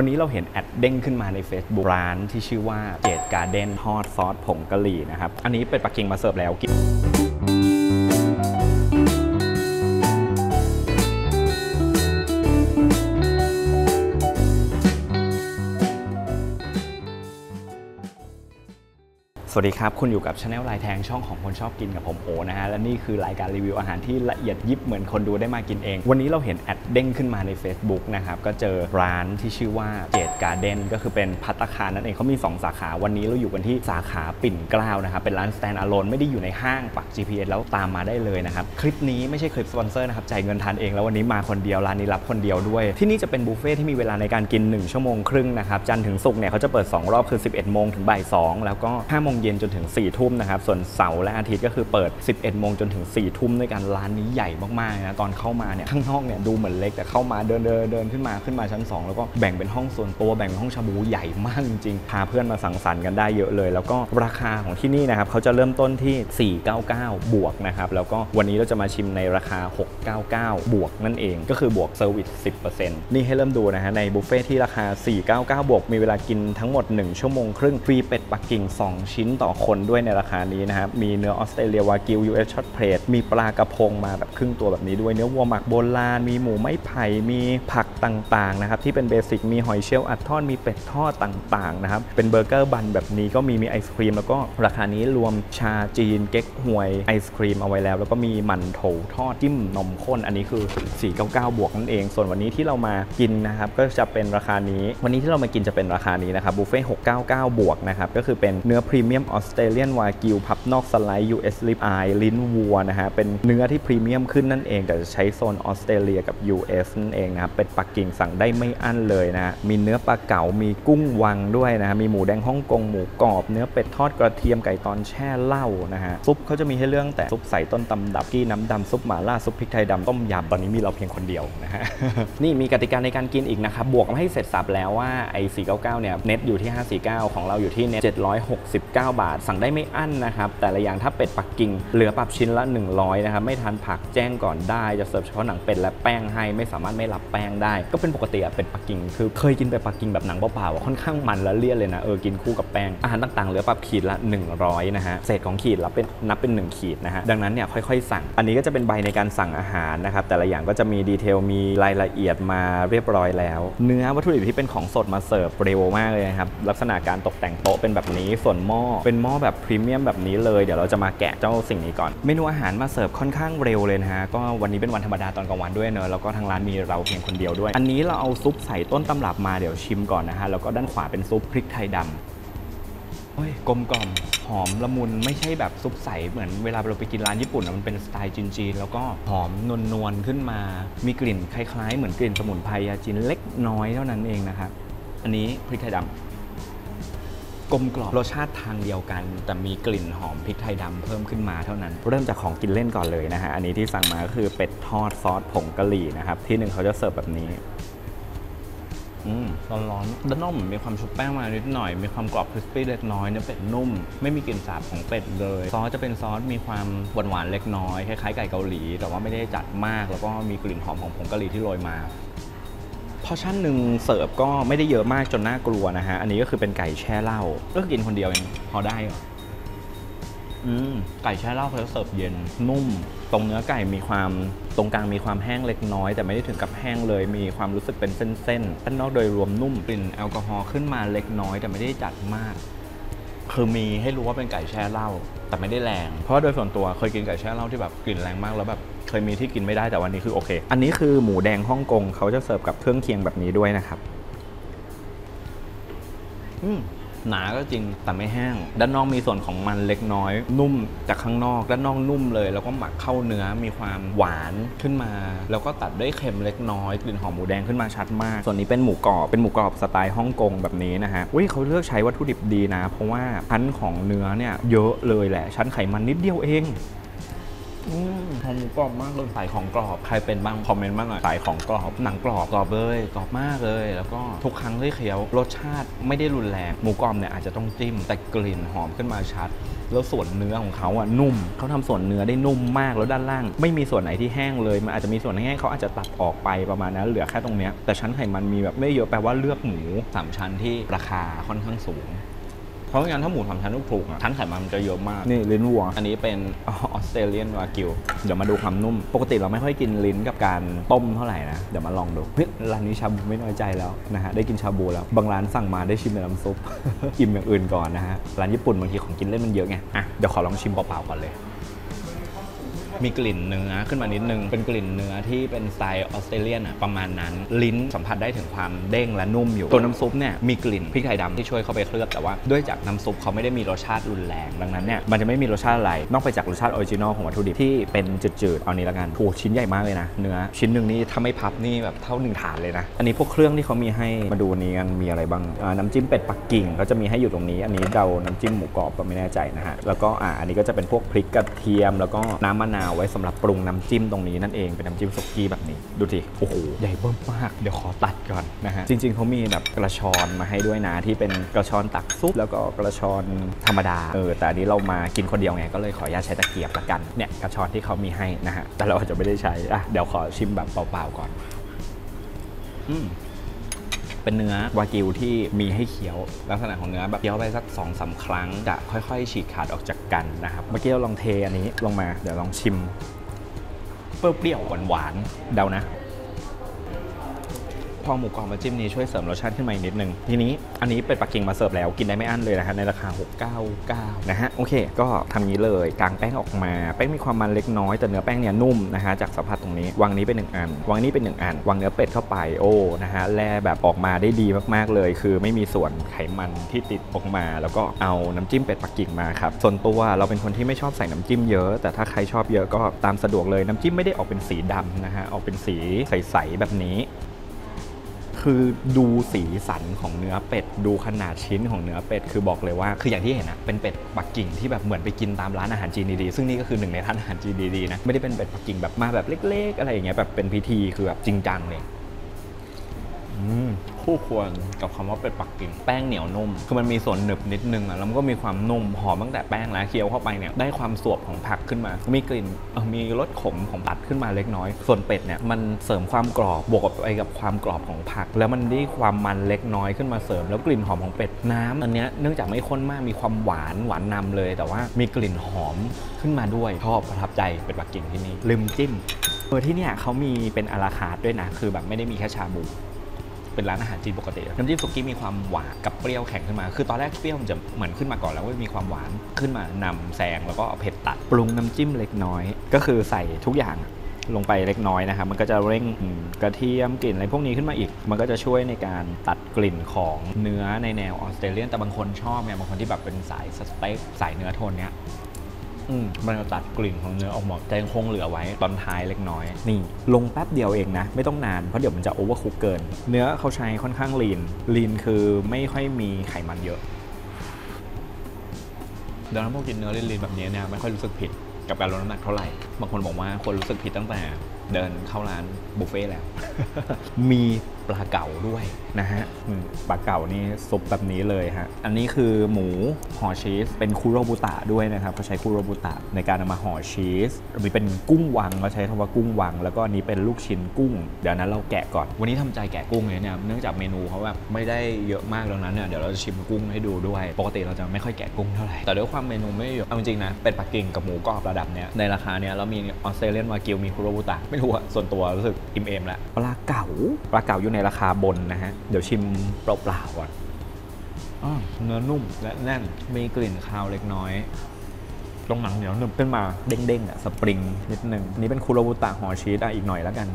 วันนี้เราเห็น ad เด้งขึ้นมาใน Facebook ร้านที่ชื่อว่า Jade Garden ทอดซอสผงกะหรี่นะครับ อันนี้เป็ดปักกิ่งมาเสิร์ฟแล้วกิน สวัสดีครับ คุณอยู่กับช anel ลายแทงช่องของคนชอบกินกับผมโอนะฮะ และนี่คือรายการรีวิวอาหารที่ละเอียดยิบเหมือนคนดูได้มากินเอง วันนี้เราเห็น ad เด้งขึ้นมาใน Facebook นะครับ ก็เจอร้านที่ชื่อว่า Jade Garden ก็คือเป็นภัตตาคารนั่นเองเขามี 2 สาขาวันนี้เราอยู่กันที่สาขาปิ่นเกล้านะครับ เป็นร้าน stand alone ไม่ได้อยู่ในห้างปัก GPS แล้วตามมาได้เลยนะครับคลิปนี้ไม่ใช่คลิปสปอนเซอร์นะครับจ่ายเงินทานเองแล้ววันนี้มาคนเดียวร้านนี้รับคนเดียวด้วย ที่นี่จะเป็นบุฟเฟ่ที่มีเวลาในการกิน 1 ชั่วโมงครึ่งนะครับจันทร์ถึงศุกร์เนี่ยเขาจะเปิด 2 รอบคือ 11โมงถึงบ่าย2แล้วก็5โมงเยนจนถึง4ทุ่มนะครับส่วนเสาร์และอาทิตย์ก็คือเปิด 11โมงจนถึง4ทุ่มด้วยกันร้านนี้ใหญ่มากๆนะตอนเข้ามาเนี่ยข้างนอกเนี่ยดูเหมือนเล็กแต่เข้ามาเดินเดินเดินขึ้นมาขึ้นมาชั้น 2 แล้วก็แบ่งเป็นห้องส่วนตัวแบ่งเป็นห้องชาบูใหญ่มากจริงๆพาเพื่อนมาสังสรรค์กันได้เยอะเลย แล้วก็ราคาของที่นี่นะครับเขาจะเริ่มต้นที่ 499 บวกนะครับแล้วก็วันนี้เราจะมาชิมในราคา 699 บวกนั่นเอง ก็คือบวก service 10%นี่ให้เริ่มดูนะฮะในบุฟเฟ่ที่ราคา 499 บวกมีเวลากินทั้งหมด 1 ชั่วโมงครึ่งฟรีเป็ดปักกิ่ง 2 ชิ้นต่อคนด้วยในราคานี้นะครับมีเนื้อออสเตรเลียวากิว US ช็อตเพลทมีปลากระพงมาแบบครึ่งตัวแบบนี้ด้วยเนื้อวัวหมักโบราณมีหมูไม้ไผ่มีผักต่างๆนะครับที่เป็น basic มีหอยเชลล์อัดทอดมีเป็ดทอดต่างๆนะครับเป็นเบอร์เกอร์ bun แบบนี้ก็มีมีไอศครีมแล้วก็ราคานี้รวมชาจีนเก๊กฮวยไอศครีมเอาไว้แล้ว แล้วก็มีหมั่นโถวทอดจิ้มนมข้นอันนี้คือ 499 บวกนั่นเอง ส่วนวันนี้ที่เรามากินนะครับก็จะเป็นราคานี้ วันนี้ที่เรามากินจะเป็นราคานี้นะครับบุฟเฟ่699 บวกนะครับก็คือเป็นเนื้อพรีเมียม Australian วากิวพับนอกสไลด์ US rib eye ลิ้นวัวนะฮะ เป็นเนื้อที่พรีเมียมขึ้นนั่นเอง แต่จะใช้โซนออสเตรเลียกับ US นั่นเองนะครับ เป็ดปักกิ่งสั่งได้ไม่อั้นเลยนะฮะมีเนื้อปลาเก๋า มีกุ้งวังด้วยนะฮะ มีหมูแดงฮ่องกง หมูกรอบ เนื้อเป็ดทอดกระเทียมไก่ตอนแช่เหล้านะฮะ ซุปเขาจะมีให้เรื่องแต่ซุปใส่ต้นตำดับกี้น้ำดำซุปหม่าล่าซุปพริกไทยดำต้มยำตอนนี้มีเราเพียงคนเดียวนะฮะ นี่มีกติกาในการกินอีกนะครับ บวกมาให้เสร็จสับแล้วว่าไอ้499เนี่ยเน็ตอยู่ที่ 549 ของเราอยู่ที่เน็ต769าท สั่งได้ไม่อั้นนะครับแต่ละอย่างถ้าเป็ดปักกิ่งเหลือปรับชิ้นละ 100นะครับไม่ทันผักแจ้งก่อนได้ จะเสิร์ฟเฉพาะหนังเป็ดและแป้งให้ไม่สามารถไม่รับแป้งได้ ก็เป็นปกติอะเป็ดปักกิ่งคือเคยกินเป็ดปักกิ่งแบบหนังเปล่าๆค่อนข้างมันและเลี่ยนเลยนะเออกินคู่กับแป้งอาหารต่างๆเหลือปรับขีดละ 100นะฮะเศษของขีดรับเป็นนับเป็น 1 ขีดนะฮะดังนั้นเนี่ยค่อยๆ สั่ง อันนี้ก็จะเป็นใบในการสั่งอาหารนะครับแต่ละอย่างก็จะมี detail มีรายละเอียดมาเรียบร้อยแล้ว เนื้อวัตถุดิบที่เป็นของสดมาเสิร์ฟเร็วมากเลยครับลักษณะการตกแต่งโต๊ะเป็นแบบนี้ส่วนหม้อเป็นหม้อแบบพรีเมียมแบบนี้เลยเดี๋ยวเราจะมาแกะเจ้าสิ่งนี้ก่อน เมนูอาหารมาเสิร์ฟค่อนข้างเร็วเลยนะฮะก็วันนี้เป็นวันธรรมดาตอนกลางวันด้วยเนอะแล้วก็ทางร้านมีเราเพียงคนเดียวด้วย อันนี้เราเอาซุปใสต้นตำรับมาเดี๋ยวชิมก่อนนะฮะแล้วก็ด้านขวาเป็นซุปพริกไทยดำเฮ้ยกลมกล่อมหอมละมุนไม่ใช่แบบซุปใสเหมือนเวลาเราไปกินร้านญี่ปุ่นอะมันเป็นสไตล์จีนๆแล้วก็หอมนวลนวลขึ้นมา มีกลิ่นคล้ายๆ เหมือนกลิ่นสมุนไพรยาจีนเล็กน้อยเท่านั้นเองนะครับอันนี้พริกไทยดำ กลมกล่อมรสชาติทางเดียวกัน แต่มีกลิ่นหอมพริกไทยดำเพิ่มขึ้นมาเท่านั้น เริ่มจากของกินเล่นก่อนเลยนะฮะ อันนี้ที่สั่งมาก็คือเป็ดทอดซอสผงกะหรี่นะครับ ที่หนึ่งเขาจะเสิร์ฟแบบนี้อืมร้อนๆด้านนอกเหมือนมีความชุบแป้งมานิดหน่อย มีความกรอบ crispy เล็กน้อยเนื้อเป็ดนุ่ม ไม่มีกลิ่นสาบของเป็ดเลย ซอสจะเป็นซอสมีความหวานๆเล็กน้อย คล้ายๆไก่เกาหลี แต่ว่าไม่ได้จัดมาก แล้วก็มีกลิ่นหอมของผงกะหรี่ที่โรยมา พอชั่นหนึ่งเสิร์ฟก็ไม่ได้เยอะมากจนน่ากลัวนะฮะ อันนี้ก็คือเป็นไก่แช่เหล้าก็คือกินคนเดียวเองพอได้เหรออืมไก่แช่เหล้าเขาเสิร์ฟเย็นนุ่ม ตรงเนื้อไก่มีความตรงกลางมีความแห้งเล็กน้อย แต่ไม่ได้ถึงกับแห้งเลย มีความรู้สึกเป็นเส้นๆด้านนอกโดยรวมนุ่มกลิ่นแอลกอฮอล์ขึ้นมาเล็กน้อย แต่ไม่ได้จัดมาก คือมีให้รู้ว่าเป็นไก่แช่เหล้าแต่ไม่ได้แรง เพราะว่าโดยส่วนตัวเคยกินไก่แช่เหล้าที่แบบกลิ่นแรงมากแล้วแบบเคยมีที่กินไม่ได้แต่วันนี้คือโอเค อันนี้คือหมูแดงฮ่องกงเขาจะเสิร์ฟกับเครื่องเคียงแบบนี้ด้วยนะครับ อืม หนาก็จริงแต่ไม่แห้ง ด้านนอกมีส่วนของมันเล็กน้อย นุ่มจากข้างนอก ด้านนอกนุ่มเลย แล้วก็หมักเข้าเนื้อมีความหวานขึ้นมา แล้วก็ตัดด้วยเค็มเล็กน้อยกลิ่นหอมหมูแดงขึ้นมาชัดมาก ส่วนนี้เป็นหมูกรอบเป็นหมูกรอบสไตล์ฮ่องกงแบบนี้นะฮะอุ้ยเขาเลือกใช้วัตถุดิบดีนะ เพราะว่าชั้นของเนื้อเนี่ยเยอะเลยแหละชั้นไขมันนิดเดียวเอง อืมหอมหมูกรอบมากเลยสายของกรอบใครเป็นบ้างคอมเมนต์บ้าหน่อยสายของกรอบหนังกรอบกรอบเลยกรอบมากเลย แล้วก็ทุกครั้งที่เคี้ยวรสชาติไม่ได้รุนแรงหมูกรอบเนี่ยอาจจะต้องจิ้มแต่กลิ่นหอมขึ้นมาชัดแล้วส่วนเนื้อของเขาอะนุ่ม เขาทำส่วนเนื้อได้นุ่มมากแล้วด้านล่าง ไม่มีส่วนไหนที่แห้งเลย มันอาจจะมีส่วนแห้งเขาอาจจะตัดออกไปประมาณนั้นเหลือแค่ตรงเนี้ยแต่ชั้นไขมันมีแบบไม่เยอะแปลว่าเลือกหมูสามชั้นที่ราคาค่อนข้างสูง เพราะงั้นถ้าหมูสามชั้นถูกๆอะชั้นไขมันมันจะเยอะมาก นี่ลิ้นวัว อันนี้เป็นออสเตรเลียนวากิว เดี๋ยวมาดูความนุ่ม ปกติเราไม่ค่อยกินลิ้นกับการต้มเท่าไหร่นะ เดี๋ยวมาลองดูเฮ้ยร้านนี้ชาบูไม่น้อยใจแล้วนะฮะ ได้กินชาบูแล้ว บางร้านสั่งมาได้ชิมแต่น้ำซุป อิ่มอย่างอื่นก่อนนะฮะ ร้านญี่ปุ่นบางทีของกินเล่นมันเยอะไง อะ เดี๋ยวขอลองชิมเปล่าๆก่อนเลย มีกลิ่นเนื้อขึ้นมานิดนึง เป็นกลิ่นเนื้อที่เป็นสไตล์ Australian อะประมาณนั้น ลิ้นสัมผัสได้ถึงความเด้งและนุ่มอยู่ ตัวน้ำซุปเนี่ยมีกลิ่นพริกไทยดำที่ช่วยเข้าไปเคลือบแต่ว่าด้วยจากน้ำซุปเขาไม่ได้มีรสชาติรุนแรง ดังนั้นเนี่ยมันจะไม่มีรสชาติอะไร นอกไปจากรสชาติ original ของวัตถุดิบที่เป็นจืดๆเอานี้ละกันโหชิ้นใหญ่มากเลยนะเนื้อชิ้นหนึ่งนี่ถ้าไม่พับนี่แบบเท่าหนึ่งจานเลยนะอันนี้พวกเครื่องที่เขามีให้มาดูนี้กันมีอะไรบ้างน้ำจิ้มเป็ดปักกิ่งก็จะมีให้อยู่ตรงนี้ อันนี้เดาน้ำจิ้มหมูกรอบก็ไม่แน่ใจนะฮะแล้วก็อ่าอันนี้ก็จะเป็นพวกพริกกระเทียมแล้วก็น้ำมะนาวไว้สำหรับปรุงน้ำจิ้มตรงนี้นั่นเองเป็นน้ำจิ้มสุกี้แบบนี้ ดูสิโอ้โหใหญ่เบิ้มมากเดี๋ยวขอตัดก่อนนะฮะจริง ๆเขามีแบบกระชอนมาให้ด้วยนะที่เป็นกระชอนตักซุปแล้วก็กระชอนธรรมดาเออแต่อันนี้เรามากินคนเดียวไงก็เลยขออนุญาตใช้ตะเกียบละกันเนี่ยกระชอนที่เขามีให้นะฮะแต่เราอาจจะไม่ได้ใช้อะเดี๋ยวขอชิมแบบเปล่าๆก่อน อืม เป็นเนื้อวากิวที่มีให้เคี้ยว ลักษณะของเนื้อแบบเคี้ยวไปสัก2อสาครั้งจะค่อยๆ ฉีกขาดออกจากกันนะครับเมื่อกี้เราลองเทอันนี้ลงมาเดี๋ยวลองชิมเปรี้ยวๆหวานๆเดานะ พอหมูกรอบมาจิ้มนี้ช่วยเสริมรสชาติขึ้นมาอีกนิดนึง ทีนี้อันนี้เป็ดปักกิ่งมาเสิร์ฟแล้วกินได้ไม่อั้นเลยนะฮะในราคา 699 นะฮะ โอเค ก็ทำนี้เลยกางแป้งออกมา แป้งมีความมันเล็กน้อยแต่เนื้อแป้งเนี่ยนุ่มนะฮะจากสัมผัสตรงนี้วางนี้เป็นหนึ่งอันวางนี้เป็นหนึ่งอันวางเนื้อเป็ดเข้าไปโอ้นะฮะแล่แบบออกมาได้ดีมากๆเลย คือไม่มีส่วนไขมันที่ติดออกมา แล้วก็เอาน้ำจิ้มเป็ดปักกิ่งมาครับส่วนตัวเราเป็นคนที่ไม่ชอบใส่น้ำจิ้มเยอะ แต่ถ้าใครชอบเยอะก็ตามสะดวกเลยน้ำจิ้มไม่ได้ออกเป็นสีดำนะฮะออกเป็นสีใสๆแบบนี้ คือดูสีสันของเนื้อเป็ด ดูขนาดชิ้นของเนื้อเป็ด คือบอกเลยว่า คืออย่างที่เห็นอะเป็นเป็ดปักกิ่งที่แบบเหมือนไปกินตามร้านอาหารจีนดีๆ ซึ่งนี่ก็คือหนึ่งในร้านอาหารจีนดีๆนะ ไม่ได้เป็นเป็ดปักกิ่งแบบมาแบบเล็ก ๆ อะไรอย่างเงี้ย แบบเป็นพิธี คือแบบจริงจังเลยอืม คู่ควรกับคำว่าเป็ดปักกิ่งแป้งเหนียวนุ่ม คือมันมีส่วนหนึบนิดนึงอะแล้วมันก็มีความนุ่มหอมตั้งแต่แป้งแล้วเคี้ยวเข้าไปเนี่ยได้ความสวบของผักขึ้นมา มีกลิ่นมีรสขมของตัดขึ้นมาเล็กน้อย ส่วนเป็ดเนี่ยมันเสริมความกรอบบวกไปกับความกรอบของผัก แล้วมันได้ความมันเล็กน้อยขึ้นมาเสริม แล้วกลิ่นหอมของเป็ดน้ำอันเนี้ยเนื่องจากไม่ข้นมากมีความหวานหวานนำเลย แต่ว่ามีกลิ่นหอมขึ้นมาด้วยชอบประทับใจเป็ดปักกิ่งที่นี่ลืมจิ้มเออที่เนี่ยเขามีเป็น a la carte ด้วยนะ คือแบบไม่ได้มีแค่ชาบู เป็นร้านอาหารจีนปกติน้ำจิ้มสุกี้มีความหวานกับเปรี้ยวแข่งขึ้นมา คือตอนแรกเปรี้ยวมันจะเหมือนขึ้นมาก่อนแล้วว่ามีความหวานขึ้นมานำแซงแล้วก็เอาเผ็ดตัดปรุงน้ำจิ้มเล็กน้อย ก็คือใส่ทุกอย่างลงไปเล็กน้อยนะครับ มันก็จะเร่งกระเทียมกลิ่นอะไรพวกนี้ขึ้นมาอีก มันก็จะช่วยในการตัดกลิ่นของเนื้อในแนว Australian แต่บางคนชอบไงบางคนที่แบบเป็นสายสเต็กสายเนื้อโทนเนี้ย มมันจะตัดกลิ่นของเนื้อออกหมดแต่ยังคงเหลือไว้ตอนท้ายเล็กน้อย นี่ลงแป๊บเดียวเองนะ ไม่ต้องนานเพราะเดี๋ยวมันจะโอเวอร์คุกเกิน เนื้อเขาใช้ค่อนข้างลีนลีนคือไม่ค่อยมีไขมันเยอะดังนั้นพวกกินเนื้อลีนๆแบบนี้เนี่ยไม่ค่อยรู้สึกผิดกับการลดน้ำหนักเท่าไหร่ บางคนบอกว่าควรรู้สึกผิดตั้งแต่ เดินเข้าร้านบุฟเฟ่ต์แล้ว มีปลาเก๋าด้วยนะฮะอืมปลาเก๋านี่ซุปแบบนี้เลยฮะ อันนี้คือหมูห่อชีส เป็นคุโรบุตะด้วยนะครับเขาใช้คุโรบุตะในการเอามาห่อชีสมีเป็นกุ้งวังเขาใช้คำว่ากุ้งวัง แล้วก็อันนี้เป็นลูกชิ้นกุ้ง เดี๋ยวนั้นเราแกะก่อน วันนี้ทำใจแกะกุ้งเลยเนี่ย เนื่องจากเมนูเขาแบบไม่ได้เยอะมากดังนั้นเนี่ย เดี๋ยวเราจะชิมกุ้งให้ดูด้วย ปกติเราจะไม่ค่อยแกะกุ้งเท่าไหร่ แต่ด้วยความเมนูไม่เยอะ เอาจริงๆนะ เป็ดปักกิ่งกับหมูกรอบระดับเนี้ย ในราคาเนี้ยแล้วมีออสเตรเลียนวากิวมีคุโรบุตะไม่รู้อะส่วนตัวรู้สึกอิ่มเอมแล้วปลาเก๋าปลาเก๋าอยู่ในราคาบนนะฮะ เดี๋ยวชิมเปล่าๆก่อนอ้อเนื้อนุ่มและแน่นมีกลิ่นคาวเล็กน้อยตรงหนังเหนียวหนึบขึ้นมาเด้งๆอะสปริงนิดนึงอันนี้เป็นคุโรบุตะห่อชีสอะอีกหน่อยแล้วกัน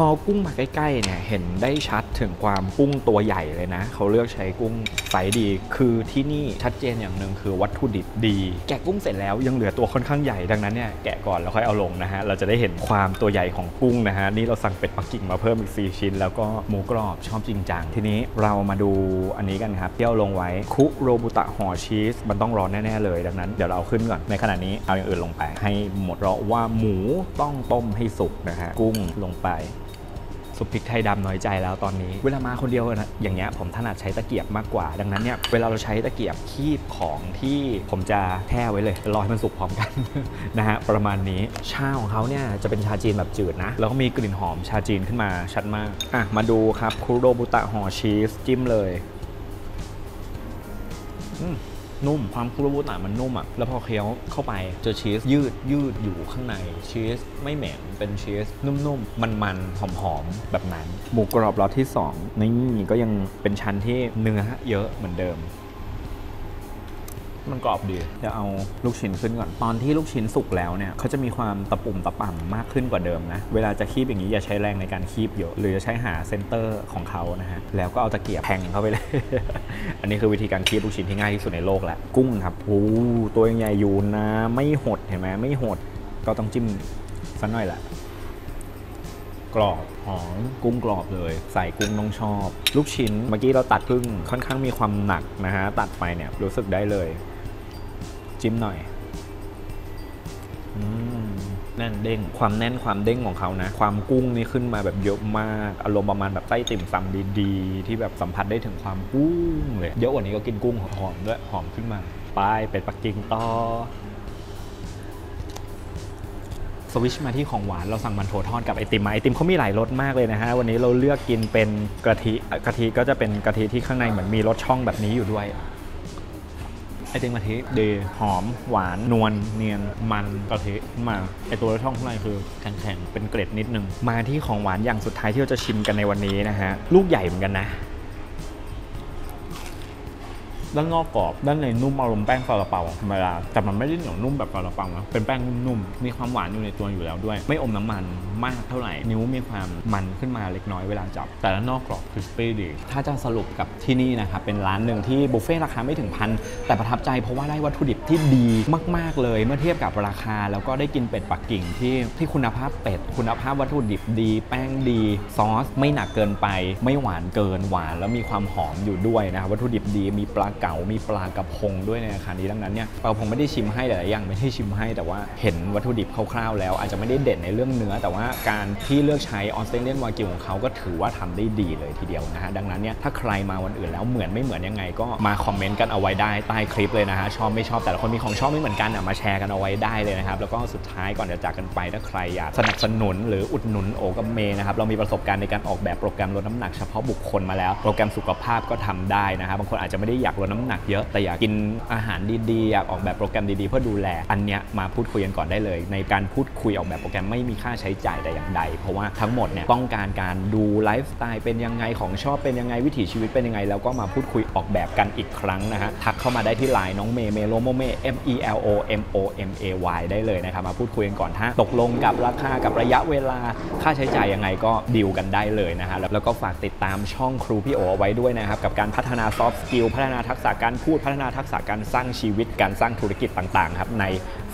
พอกุ้งมาใกล้ๆเนี่ยเห็นได้ชัดถึงความกุ้งตัวใหญ่เลยนะ เขาเลือกใช้กุ้งไซส์ดี คือที่นี่ชัดเจนอย่างหนึ่งคือวัตถุดิบดี แกะกุ้งเสร็จแล้วยังเหลือตัวค่อนข้างใหญ่ดังนั้นเนี่ยแกะก่อนแล้วค่อยเอาลงนะฮะเราจะได้เห็นความตัวใหญ่ของกุ้งนะฮะนี่เราสั่งเป็ดปักกิ่งมาเพิ่มอีก 4 ชิ้น แล้วก็หมูกรอบชอบจริงจังทีนี้เรามาดูอันนี้กันครับเที่เอาลงไว้คุโรบุตะห่อชีสมันต้องร้อนแน่ๆเลย ดังนั้นเดี๋ยวเราเอาขึ้นก่อนในขณะนี้เอาอย่างอื่นลงไป ให้หมดเพราะว่าหมูต้องต้มให้สุกนะฮะกุ้งลงไป ซุปพริกไทยดำน้อยใจแล้วตอนนี้ เวลามาคนเดียวนะอย่างเงี้ยผมถนัดใช้ตะเกียบมากกว่า ดังนั้นเนี่ยเวลาเราใช้ตะเกียบคีบของที่ผมจะแช่ไว้เลยรอให้มันสุกพร้อมกัน นะฮะประมาณนี้ชาของเขาเนี่ยจะเป็นชาจีนแบบจืดนะแล้วก็มีกลิ่นหอมชาจีนขึ้นมาชัดมากอะมาดูครับคุโรบุตะห่อชีสจิ้มเลย อืม นุ่มความคุโรบุตะมันนุ่มอะแล้วพอเคี้ยวเข้าไปเจอชีสยืดยืดอยู่ข้างในชีสไม่เหม็นเป็นชีสนุ่มๆ มันๆ หอมๆ แบบนั้น หมูกรอบรสที่ 2 นี่ก็ยังเป็นชั้นที่เนื้อเยอะเหมือนเดิม มันกรอบดีจะเอาลูกชิ้นขึ้นก่อน ตอนที่ลูกชิ้นสุกแล้วเนี่ยเขาจะมีความตะปุ่มตะป่ำมากขึ้นกว่าเดิมนะ เวลาจะคีบอย่างนี้อย่าใช้แรงในการคีบเยอะ หรือจะใช้หา center ของเขานะฮะ แล้วก็เอาตะเกียบแทงเข้าไปเลย อันนี้คือวิธีการคีบลูกชิ้นที่ง่ายที่สุดในโลกแหละ กุ้งครับโอ้ตัวใหญ่อยู่นะ ไม่หดเห็นไหมไม่หด ก็ต้องจิ้มสักหน่อยแหละกรอบหอมกุ้งกรอบเลย ใส่กุ้งน้องชอบ ลูกชิ้นเมื่อกี้เราตัดครึ่งค่อนข้างมีความหนักนะฮะ ตัดไปเนี่ยรู้สึกได้เลย จิ้มหน่อยอแน่นเด้ง ความแน่นความเด้งของเขานะ ความกุ้งนี่ขึ้นมาแบบเยอะมาก อารมณ์ประมาณแบบไส้ติ่มซำดีๆ ที่แบบสัมผัสได้ถึงความกุ้งเลย เยอะกว่านี้ก็กินกุ้งหอมด้วยหอมขึ้นมาไปเป็ดปักกิ่งต่อสวิชมาที่ของหวานเราสั่งมันโถทอดกับไอติมมาไอติมเขามีหลายรสมากเลยนะฮะ วันนี้เราเลือกกินเป็นกะทิกะทิก็จะเป็นกะทิที่ข้างในเหมือนมีรสช่องแบบนี้อยู่ด้วย ไอติมกะทิดีหอม หวาน นวล เนียน มันกะทิมา ไอตัวช่องข้างในคือแข็งๆ เป็นเกร็ดนิดนึง มาที่ของหวานอย่างสุดท้ายที่เราจะชิมกันในวันนี้นะฮะ ลูกใหญ่เหมือนกันนะ ด้านนอกกรอบด้านในนุ่มอารมณ์แป้งซาลาเปาธรรมดาแต่มันไม่ได้เหนียวนุ่มแบบซาลาเปานะเป็นแป้งนุ่มๆมีความหวานอยู่ในตัวอยู่แล้วด้วย ไม่อมน้ำมันมากเท่าไหร่ นิ้วมีความมันขึ้นมาเล็กน้อยเวลาจับ แต่ด้านนอกกรอบคริสปี้ดีถ้าจะสรุปกับที่นี่นะครับเป็นร้านหนึ่งที่บุฟเฟ่ราคาไม่ถึงพันแต่ประทับใจเพราะว่าได้วัตถุดิบที่ดีมาก ๆเลย เมื่อเทียบกับราคา แล้วก็ได้กินเป็ดปักกิ่งที่ที่คุณภาพเป็ด คุณภาพวัตถุดิบดี แป้งดีซอส ไม่หนักเกินไป ไม่หวานเกินหวาน แล้วมีความหอมอยู่ด้วยนะครับวัตถุดิบดีมีปลาเก๋า มีปลากระพงด้วยในราคานี้ดังนั้นเนี่ยปลากระพงไม่ได้ชิมให้หลายอย่างไม่ได้ชิมให้ แต่ว่าเห็นวัตถุดิบคร่าวๆ แล้ว อาจจะไม่ได้เด่นในเรื่องเนื้อ แต่ว่าการที่เลือกใช้ออสเตรเลียนวากิวของเขาก็ถือว่าทำได้ดีเลยทีเดียวนะฮะดังนั้นเนี่ยถ้าใครมาวันอื่นแล้วเหมือนไม่เหมือนยังไง ก็มาคอมเมนต์กันเอาไว้ได้ใต้คลิปเลยนะฮะชอบไม่ชอบแต่ละคนมีของชอบไม่เหมือนกันอะมาแชร์กันเอาไว้ได้เลยนะครับแล้วก็สุดท้ายก่อนจะจากกันไปถ้าใครอยากสนับสนุนหรืออุดหนุนโอกับเมย์นะครับเรามีประสบการณ์ในการออกแบบโปรแกรมลดน้ำหนักเฉพาะบุคคลมาแล้ว โปรแกรมสุขภาพก็ทำได้นะครับบางคนอาจจะไม่ได้อยากลดน้ำหนักเยอะแต่อยากกินอาหารดีๆอยากออกแบบโปรแกรมดีๆ เพื่อดูแล อันเนี้ยมาพูดคุยกันก่อนได้เลย ในการพูดคุยออกแบบโปรแกรมไม่มีค่าใช้จ่ายแต่อย่างใด เพราะว่าทั้งหมดเนี่ยต้องการการดูไลฟ์สไตล์เป็นยังไงของชอบเป็นยังไงวิถีชีวิตเป็นยังไง แล้วก็มาพูดคุยออกแบบกันอีกครั้งนะฮะทักเข้ามาได้ที่ไลน์น้องเมย์เมโลโมเม M E L O M O M A Y ได้เลยนะครับมาพูดคุยกันก่อนถ้าตกลงกับราคากับระยะเวลาค่าใช้จ่ายยังไงก็ดีลกันได้เลยนะฮะแล้วแล้วก็ฝากติดตามช่องครูพี่โอเอาไว้ด้วยนะครับกับการพัฒนา soft skill พัฒนาทักษะการพูดพัฒนาทักษะการสร้างชีวิตการสร้างธุรกิจต่างๆครับใน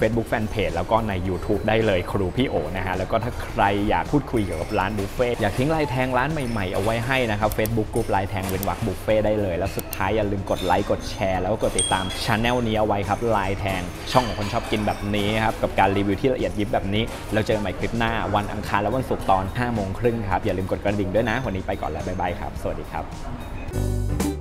Facebook Fanpage แล้วก็ใน YouTube ได้เลยครูพี่โอนะฮะแล้วก็ถ้าใครอยากพูดคุยเกี่ยวกับร้านบุฟเฟ่ต์อยากทิ้งลายแทงร้านใหม่ๆ เอาไว้ให้นะครับ Facebook กลุ่มลายแทงเว้นวรรคบุฟเฟ่ต์ได้เลย แล้วสุดท้ายอย่าลืมกดไลค์กดแชร์แล้วก็กดติดตามช anel นี้เอาไว้ครับลายแทงช่องของคนชอบกินแบบนี้ครับกับการรีวิวที่ละเอียดยิบแบบนี้แล้วเจอกันใหม่คลิปหน้าวันอังคารและวันศุกร์ตอน5โมงครึ่งครับอย่าลืมกดกระดิ่งด้วยนะวันนี้ไปก่อนแล้วบ๊ายบายครับ สวัสดีครับ